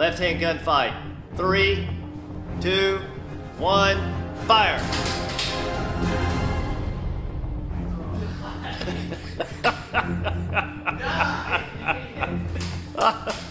Left hand gunfight. Three, two, one, fire! Ha